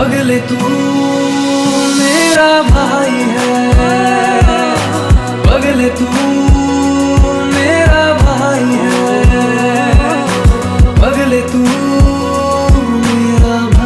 पगले तू मेरा भाई है। पगले तू